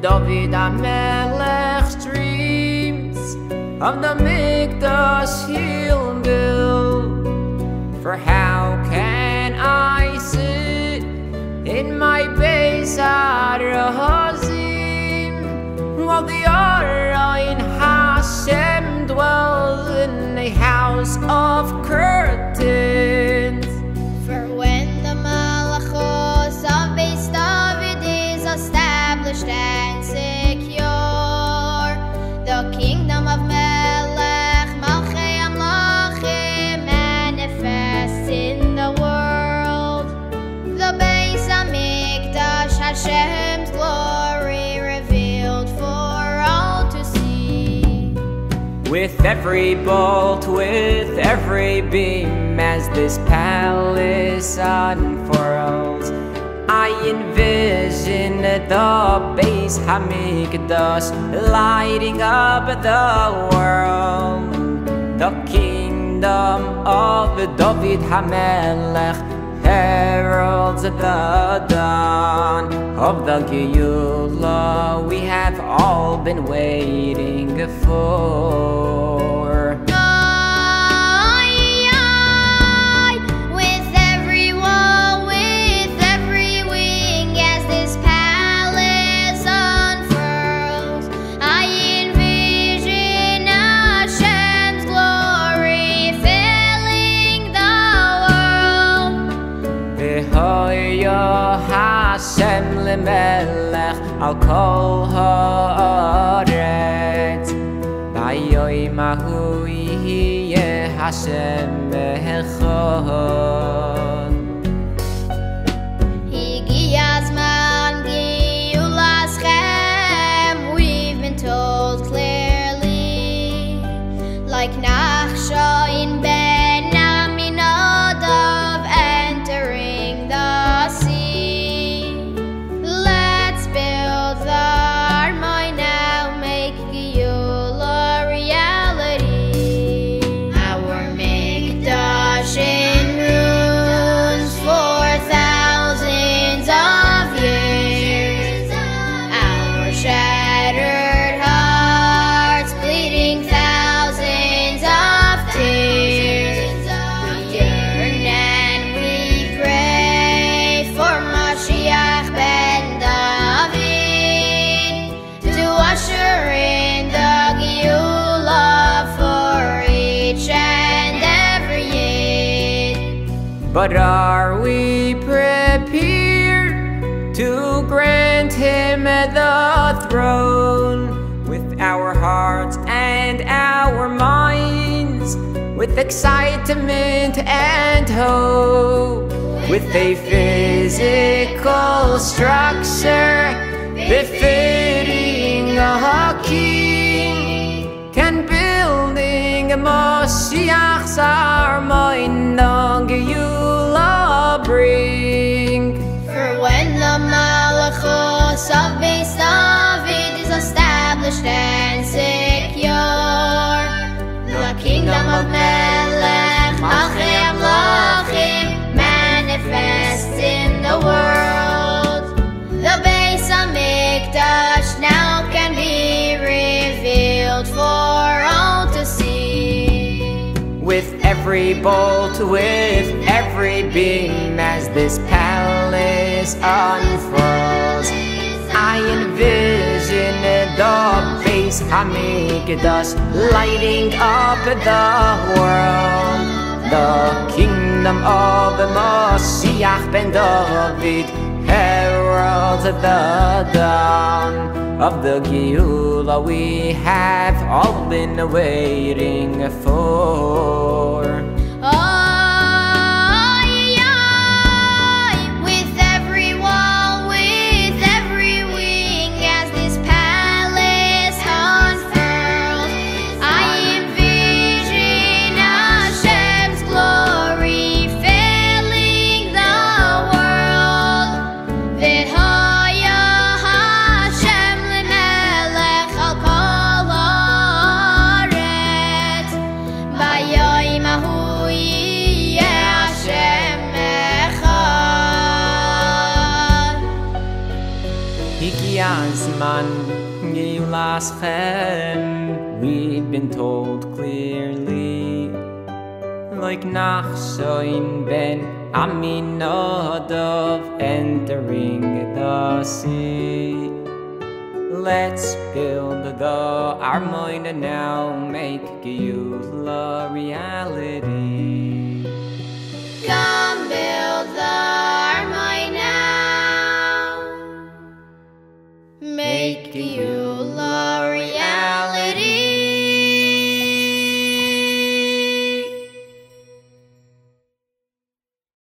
David HaMelech dreams of the Mikdash he'll build. For how can I sit in my base at while the Aron Hashem dwells in a house of curtains? With every bolt, with every beam, as this palace unfurls, I envision the Beis Hamikdash lighting up the world. The kingdom of David Hamelech heralds the dawn of the Geula we have all been waiting for. Lemelech al kol haaretz Bayoim ahu yihye Hashem like Nachshon But are we prepared to grant him the throne with our hearts and our minds, with excitement and hope, with a physical structure befitting a king? Can building a Moshiach's armon on Geula With every bolt, with every beam, as this palace unfurls, I envision the Beis Hamikdash lighting up the world. The kingdom of the Moshiach ben David heralds the dawn of the Geula we have all been waiting for. Giazman Geulaschem We've been told clearly Like Nachshon ben Aminadav entering the sea Let's build the Armoina now, make Geula reality. Come Take to you.